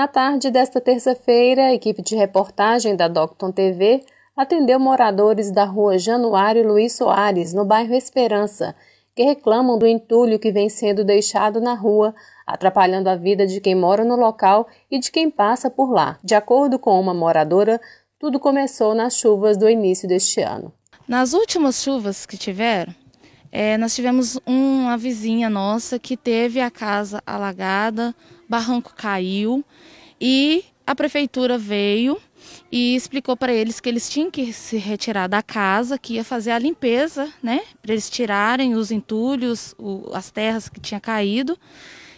Na tarde desta terça-feira, a equipe de reportagem da Docton TV atendeu moradores da rua Januário Luiz Soares, no bairro Esperança, que reclamam do entulho que vem sendo deixado na rua, atrapalhando a vida de quem mora no local e de quem passa por lá. De acordo com uma moradora, tudo começou nas chuvas do início deste ano. Nas últimas chuvas que tiveram, é, nós tivemos uma vizinha nossa que teve a casa alagada, barranco caiu e a prefeitura veio e explicou para eles que eles tinham que se retirar da casa, que ia fazer a limpeza, né, para eles tirarem os entulhos, o, as terras que tinha caído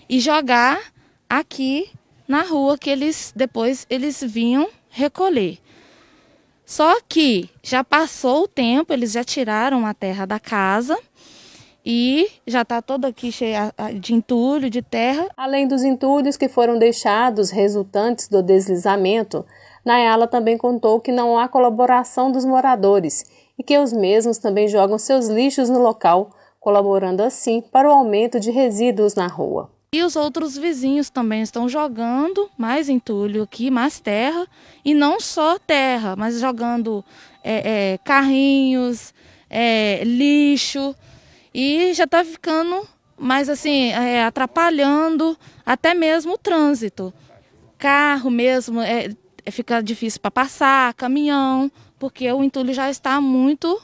e jogar aqui na rua que eles depois eles vinham recolher. Só que já passou o tempo, eles já tiraram a terra da casa e já está toda aqui cheia de entulho, de terra. Além dos entulhos que foram deixados resultantes do deslizamento, Nayala também contou que não há colaboração dos moradores e que os mesmos também jogam seus lixos no local, colaborando assim para o aumento de resíduos na rua. E os outros vizinhos também estão jogando mais entulho aqui, mais terra, e não só terra, mas jogando é, é, carrinhos, é, lixo, e já está ficando mais assim, é, atrapalhando até mesmo o trânsito. Carro mesmo, é, fica difícil para passar, caminhão, porque o entulho já está muito,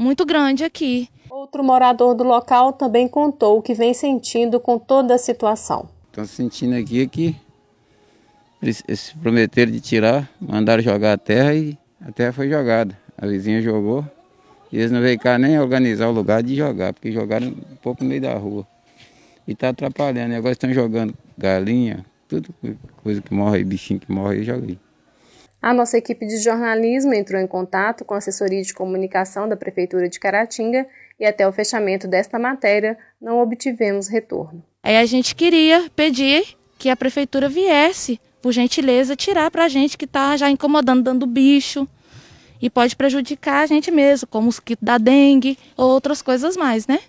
muito grande aqui. Outro morador do local também contou o que vem sentindo com toda a situação. Estou sentindo aqui que eles, eles prometeram de tirar, mandaram jogar a terra e a terra foi jogada. A vizinha jogou, e eles não veio cá nem organizar o lugar de jogar, porque jogaram um pouco no meio da rua. E está atrapalhando. E agora estão jogando galinha, tudo coisa que morre, bichinho que morre, joga aí. A nossa equipe de jornalismo entrou em contato com a assessoria de comunicação da Prefeitura de Caratinga e até o fechamento desta matéria não obtivemos retorno. Aí a gente queria pedir que a Prefeitura viesse, por gentileza, tirar para a gente que está já incomodando, dando bicho, e pode prejudicar a gente mesmo, como os que da dengue ou outras coisas mais, né?